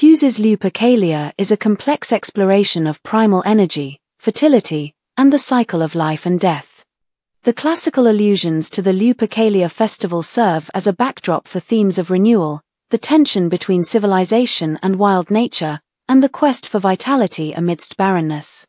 Hughes's Lupercalia is a complex exploration of primal energy, fertility, and the cycle of life and death. The classical allusions to the Lupercalia festival serve as a backdrop for themes of renewal, the tension between civilization and wild nature, and the quest for vitality amidst barrenness.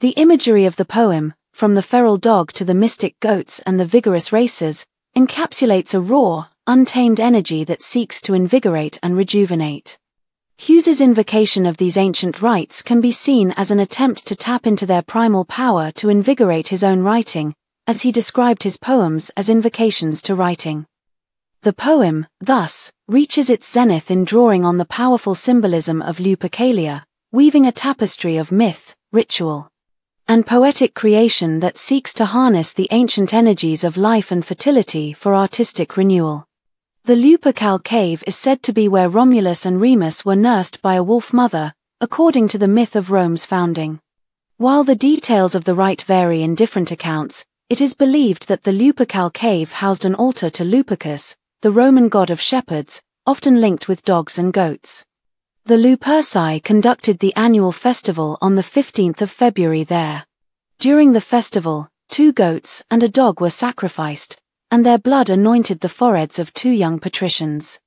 The imagery of the poem, from the feral dog to the mystic goats and the vigorous races, encapsulates a raw, untamed energy that seeks to invigorate and rejuvenate. Hughes's invocation of these ancient rites can be seen as an attempt to tap into their primal power to invigorate his own writing, as he described his poems as invocations to writing. The poem, thus, reaches its zenith in drawing on the powerful symbolism of Lupercalia, weaving a tapestry of myth, ritual, and poetic creation that seeks to harness the ancient energies of life and fertility for artistic renewal. The Lupercal cave is said to be where Romulus and Remus were nursed by a wolf mother, according to the myth of Rome's founding. While the details of the rite vary in different accounts, it is believed that the Lupercal cave housed an altar to Lupercus, the Roman god of shepherds, often linked with dogs and goats. The Luperci conducted the annual festival on the 15th of February there. During the festival, two goats and a dog were sacrificed, and their blood anointed the foreheads of two young patricians.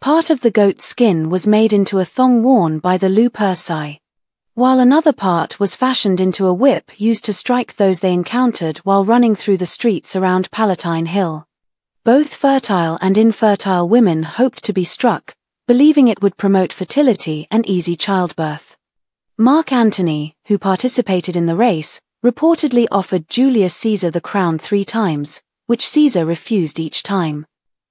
Part of the goat's skin was made into a thong worn by the Luperci, while another part was fashioned into a whip used to strike those they encountered while running through the streets around Palatine Hill. Both fertile and infertile women hoped to be struck, believing it would promote fertility and easy childbirth. Mark Antony, who participated in the race, reportedly offered Julius Caesar the crown three times, which Caesar refused each time.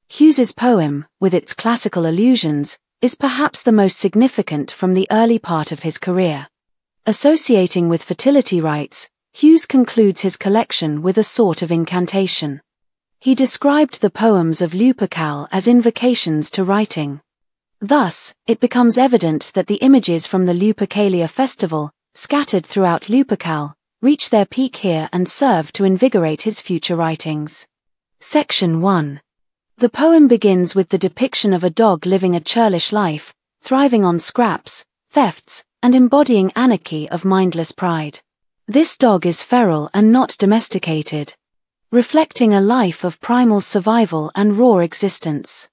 Hughes's poem, with its classical allusions, is perhaps the most significant from the early part of his career. Associating with fertility rites, Hughes concludes his collection with a sort of incantation. He described the poems of Lupercal as invocations to writing. Thus, it becomes evident that the images from the Lupercalia festival, scattered throughout Lupercal, reach their peak here and serve to invigorate his future writings. Section 1. The poem begins with the depiction of a dog living a churlish life, thriving on scraps, thefts, and embodying anarchy of mindless pride. This dog is feral and not domesticated, reflecting a life of primal survival and raw existence.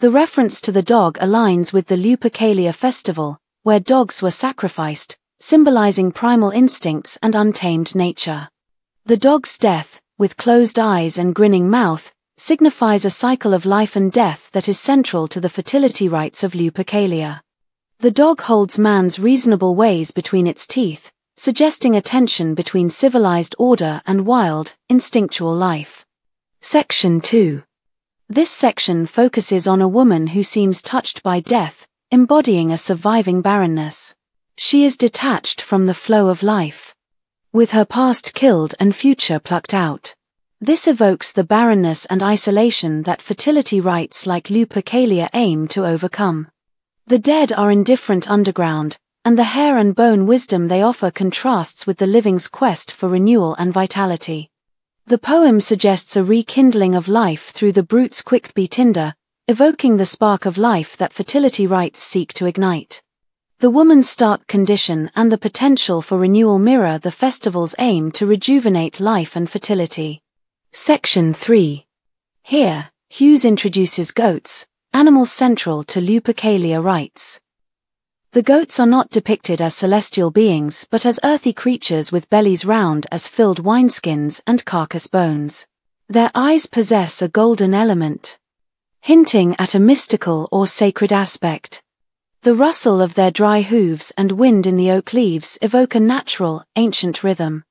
The reference to the dog aligns with the Lupercalia festival, where dogs were sacrificed, symbolizing primal instincts and untamed nature. The dog's death, with closed eyes and grinning mouth, signifies a cycle of life and death that is central to the fertility rites of Lupercalia. The dog holds man's reasonable ways between its teeth, suggesting a tension between civilized order and wild, instinctual life. Section 2 this section focuses on a woman who seems touched by death, embodying a surviving barrenness. She is detached from the flow of life. With her past killed and future plucked out. This evokes the barrenness and isolation that fertility rites like Lupercalia aim to overcome. The dead are indifferent underground, and the hair and bone wisdom they offer contrasts with the living's quest for renewal and vitality. The poem suggests a rekindling of life through the brute's quick-bee tinder, evoking the spark of life that fertility rites seek to ignite. The woman's stark condition and the potential for renewal mirror the festival's aim to rejuvenate life and fertility. Section 3. Here, Hughes introduces goats, animals central to Lupercalia rites. The goats are not depicted as celestial beings but as earthy creatures with bellies round as filled wineskins and carcass bones. Their eyes possess a golden element, hinting at a mystical or sacred aspect. The rustle of their dry hooves and wind in the oak leaves evoke a natural, ancient rhythm.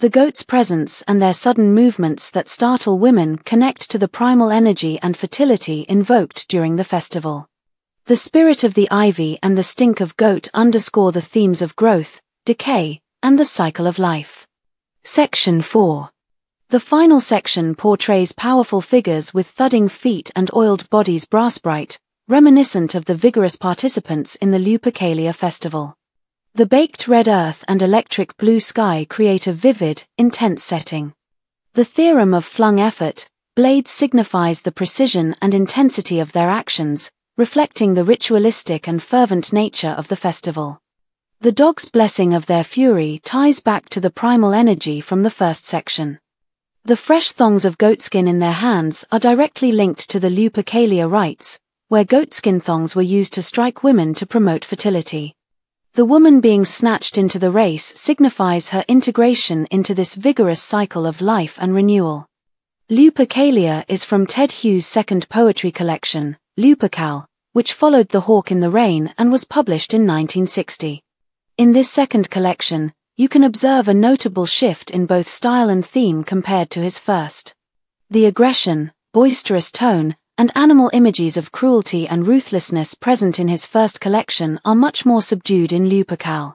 The goat's presence and their sudden movements that startle women connect to the primal energy and fertility invoked during the festival. The spirit of the ivy and the stink of goat underscore the themes of growth, decay, and the cycle of life. Section 4. The final section portrays powerful figures with thudding feet and oiled bodies brass bright, reminiscent of the vigorous participants in the Lupercalia festival. The baked red earth and electric blue sky create a vivid, intense setting. The theorem of flung effort, blades signifies the precision and intensity of their actions, reflecting the ritualistic and fervent nature of the festival. The dog's blessing of their fury ties back to the primal energy from the first section. The fresh thongs of goatskin in their hands are directly linked to the Lupercalia rites, where goatskin thongs were used to strike women to promote fertility. The woman being snatched into the race signifies her integration into this vigorous cycle of life and renewal. Lupercalia is from Ted Hughes' second poetry collection, Lupercal, which followed The Hawk in the Rain and was published in 1960. In this second collection, you can observe a notable shift in both style and theme compared to his first. The aggression, boisterous tone, and animal images of cruelty and ruthlessness present in his first collection are much more subdued in Lupercal.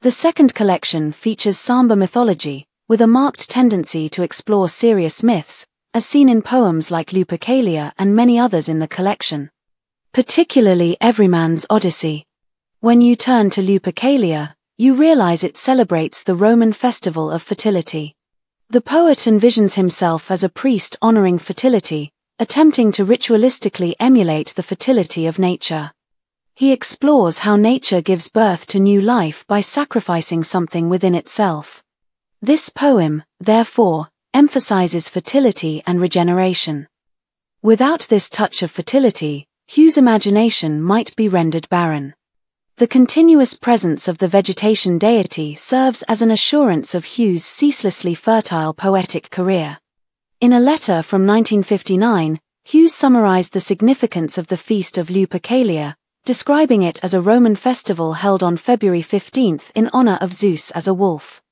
The second collection features Samba mythology, with a marked tendency to explore serious myths, as seen in poems like Lupercalia and many others in the collection particularly Everyman's Odyssey. When you turn to Lupercalia, you realize it celebrates the Roman festival of fertility. The poet envisions himself as a priest honoring fertility, attempting to ritualistically emulate the fertility of nature. He explores how nature gives birth to new life by sacrificing something within itself. This poem, therefore, emphasizes fertility and regeneration. Without this touch of fertility, Hughes' imagination might be rendered barren. The continuous presence of the vegetation deity serves as an assurance of Hughes' ceaselessly fertile poetic career. In a letter from 1959, Hughes summarized the significance of the Feast of Lupercalia, describing it as a Roman festival held on February 15 in honor of Zeus as a wolf.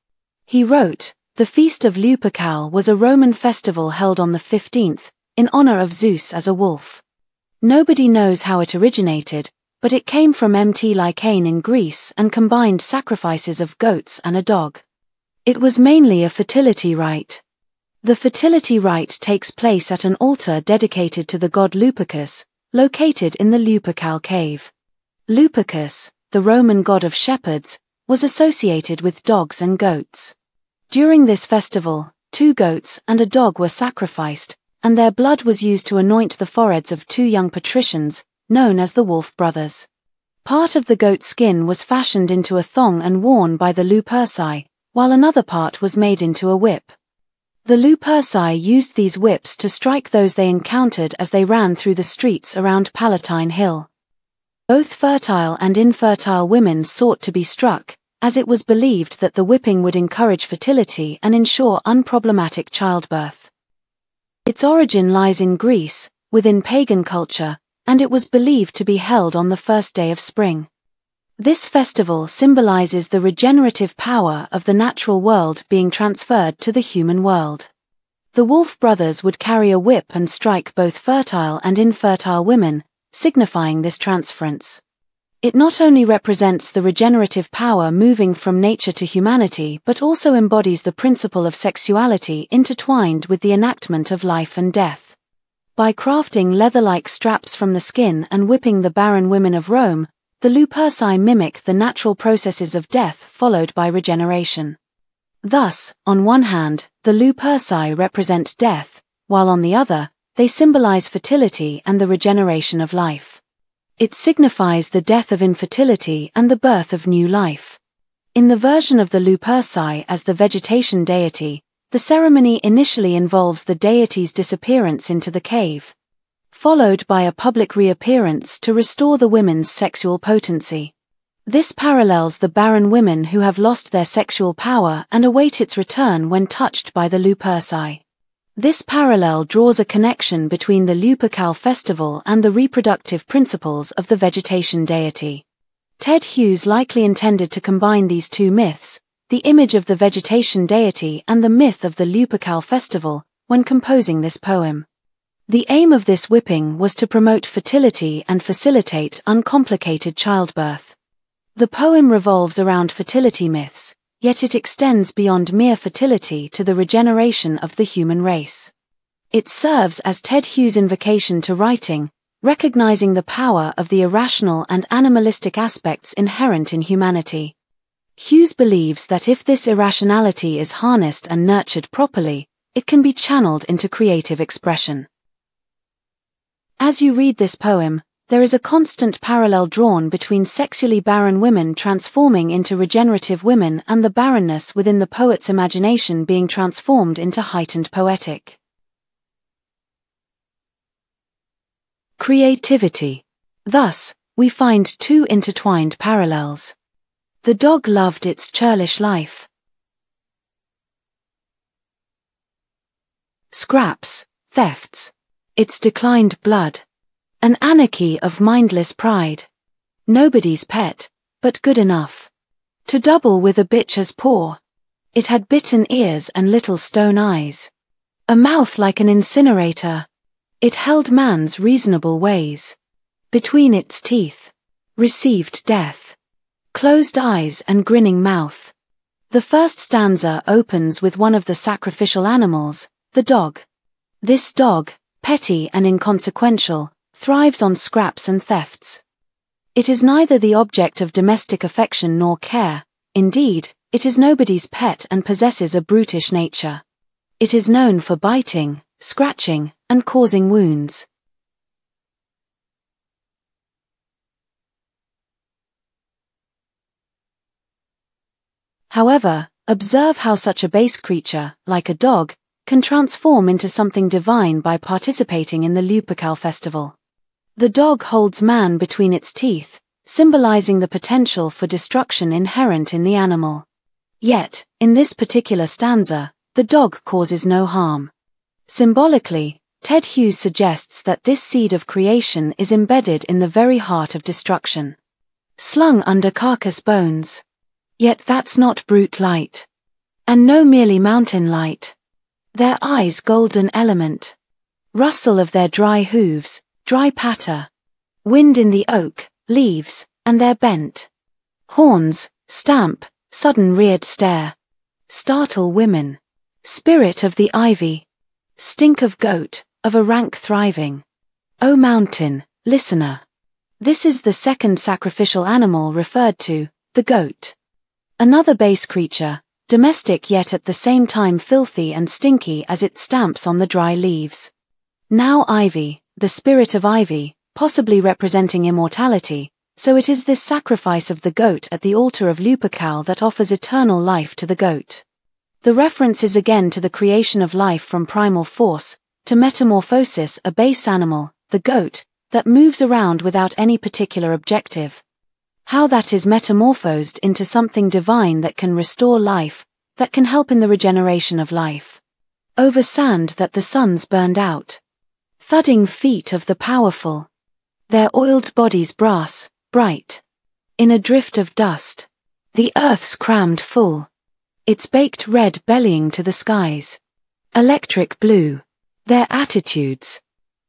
He wrote, The Feast of Lupercal was a Roman festival held on the 15th, in honor of Zeus as a wolf. Nobody knows how it originated, but it came from Mt. Lycaon in Greece and combined sacrifices of goats and a dog. It was mainly a fertility rite. The fertility rite takes place at an altar dedicated to the god Lupercus, located in the Lupercal cave. Lupercus, the Roman god of shepherds, was associated with dogs and goats. During this festival, two goats and a dog were sacrificed, and their blood was used to anoint the foreheads of two young patricians, known as the Wolf Brothers. Part of the goat skin was fashioned into a thong and worn by the Luperci, while another part was made into a whip. The Luperci used these whips to strike those they encountered as they ran through the streets around Palatine Hill. Both fertile and infertile women sought to be struck, as it was believed that the whipping would encourage fertility and ensure unproblematic childbirth. Its origin lies in Greece, within pagan culture, and it was believed to be held on the first day of spring. This festival symbolizes the regenerative power of the natural world being transferred to the human world. The Wolf brothers would carry a whip and strike both fertile and infertile women, signifying this transference. It not only represents the regenerative power moving from nature to humanity but also embodies the principle of sexuality intertwined with the enactment of life and death. By crafting leather-like straps from the skin and whipping the barren women of Rome, the Luperci mimic the natural processes of death followed by regeneration. Thus, on one hand, the Luperci represent death, while on the other, they symbolize fertility and the regeneration of life. It signifies the death of infertility and the birth of new life. In the version of the Luperci as the vegetation deity, the ceremony initially involves the deity's disappearance into the cave, followed by a public reappearance to restore the women's sexual potency. This parallels the barren women who have lost their sexual power and await its return when touched by the Luperci. This parallel draws a connection between the Lupercal festival and the reproductive principles of the vegetation deity. Ted Hughes likely intended to combine these two myths, the image of the vegetation deity and the myth of the Lupercal festival, when composing this poem. The aim of this whipping was to promote fertility and facilitate uncomplicated childbirth. The poem revolves around fertility myths, yet it extends beyond mere fertility to the regeneration of the human race. It serves as Ted Hughes' invocation to writing, recognizing the power of the irrational and animalistic aspects inherent in humanity. Hughes believes that if this irrationality is harnessed and nurtured properly, it can be channeled into creative expression. As you read this poem, there is a constant parallel drawn between sexually barren women transforming into regenerative women and the barrenness within the poet's imagination being transformed into heightened poetic. Creativity. Thus, we find two intertwined parallels. The dog loved its churlish life. Scraps, thefts. Its declined blood. An anarchy of mindless pride. Nobody's pet, but good enough. To double with a bitch's paw. It had bitten ears and little stone eyes. A mouth like an incinerator. It held man's reasonable ways. Between its teeth. Received death. Closed eyes and grinning mouth. The first stanza opens with one of the sacrificial animals, the dog. This dog, petty and inconsequential, thrives on scraps and thefts. It is neither the object of domestic affection nor care, indeed, it is nobody's pet and possesses a brutish nature. It is known for biting, scratching, and causing wounds. However, observe how such a base creature, like a dog, can transform into something divine by participating in the Lupercal festival. The dog holds man between its teeth, symbolizing the potential for destruction inherent in the animal. Yet, in this particular stanza, the dog causes no harm. Symbolically, Ted Hughes suggests that this seed of creation is embedded in the very heart of destruction. Slung under carcass bones. Yet that's not brute light. And no merely mountain light. Their eyes golden element. Rustle of their dry hooves, dry patter, wind in the oak, leaves, and their bent. Horns, stamp, sudden reared stare. Startle women. Spirit of the ivy. Stink of goat, of a rank thriving. O mountain, listener. This is the second sacrificial animal referred to, the goat. Another base creature, domestic yet at the same time filthy and stinky as it stamps on the dry leaves. Now ivy, the spirit of ivy, possibly representing immortality, so it is this sacrifice of the goat at the altar of Lupercal that offers eternal life to the goat. The reference is again to the creation of life from primal force, to metamorphosis a base animal, the goat, that moves around without any particular objective. How that is metamorphosed into something divine that can restore life, that can help in the regeneration of life. Over sand that the sun's burned out. Thudding feet of the powerful. Their oiled bodies brass, bright. In a drift of dust. The earth's crammed full. Its baked red bellying to the skies. Electric blue. Their attitudes.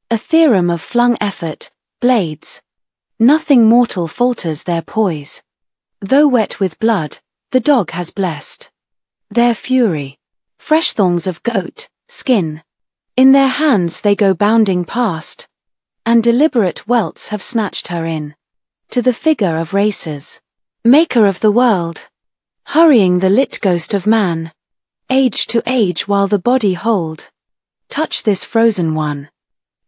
A theorem of flung effort, blades. Nothing mortal falters their poise. Though wet with blood, the dog has blessed. Their fury. Fresh thongs of goat, skin, in their hands they go bounding past, and deliberate welts have snatched her in. To the figure of races, maker of the world, hurrying the lit ghost of man, age to age while the body hold. Touch this frozen one.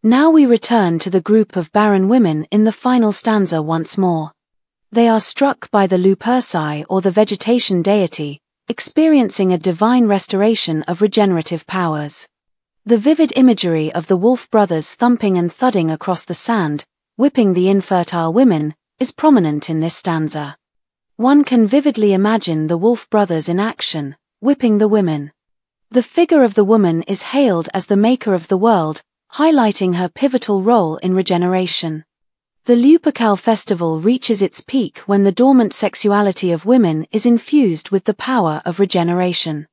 Now we return to the group of barren women in the final stanza once more. They are struck by the Luperci or the vegetation deity, experiencing a divine restoration of regenerative powers. The vivid imagery of the Wolf brothers thumping and thudding across the sand, whipping the infertile women, is prominent in this stanza. One can vividly imagine the Wolf brothers in action, whipping the women. The figure of the woman is hailed as the maker of the world, highlighting her pivotal role in regeneration. The Lupercal festival reaches its peak when the dormant sexuality of women is infused with the power of regeneration.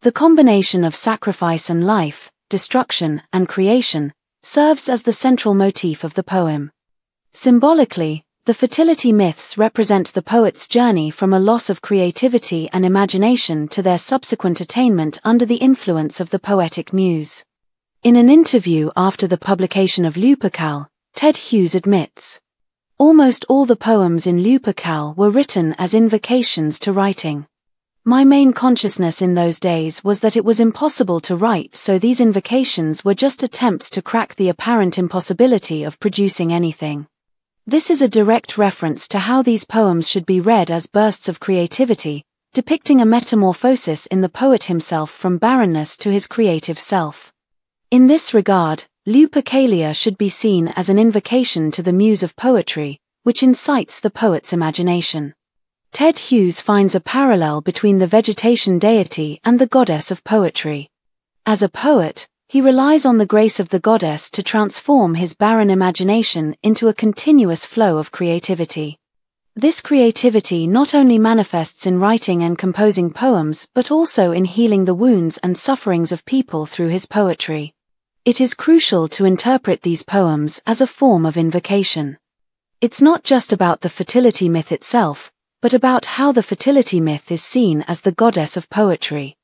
The combination of sacrifice and life, destruction, and creation, serves as the central motif of the poem. Symbolically, the fertility myths represent the poet's journey from a loss of creativity and imagination to their subsequent attainment under the influence of the poetic muse. In an interview after the publication of Lupercal, Ted Hughes admits, Almost all the poems in Lupercal were written as invocations to writing. My main consciousness in those days was that it was impossible to write so these invocations were just attempts to crack the apparent impossibility of producing anything. This is a direct reference to how these poems should be read as bursts of creativity, depicting a metamorphosis in the poet himself from barrenness to his creative self. In this regard, Lupercalia should be seen as an invocation to the muse of poetry, which incites the poet's imagination. Ted Hughes finds a parallel between the vegetation deity and the goddess of poetry. As a poet, he relies on the grace of the goddess to transform his barren imagination into a continuous flow of creativity. This creativity not only manifests in writing and composing poems but also in healing the wounds and sufferings of people through his poetry. It is crucial to interpret these poems as a form of invocation. It's not just about the fertility myth itself, but about how the fertility myth is seen as the goddess of poetry.